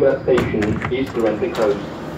That station is currently closed.